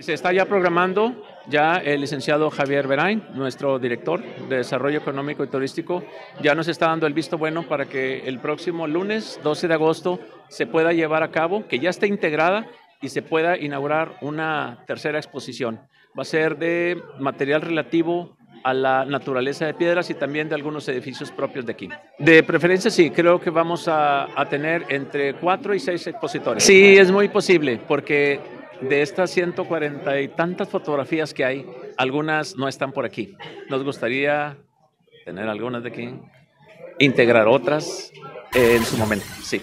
Se está ya programando, ya el licenciado Javier Berain, nuestro director de Desarrollo Económico y Turístico, ya nos está dando el visto bueno para que el próximo lunes 12 de agosto se pueda llevar a cabo, que ya esté integrada y se pueda inaugurar una tercera exposición. Va a ser de material relativo a la naturaleza de piedras y también de algunos edificios propios de aquí. De preferencia sí, creo que vamos a, a tener entre cuatro y seis expositores. Sí, es muy posible porque de estas 140 y tantas fotografías que hay, algunas no están por aquí. Nos gustaría tener algunas de aquí, integrar otras en su momento, sí.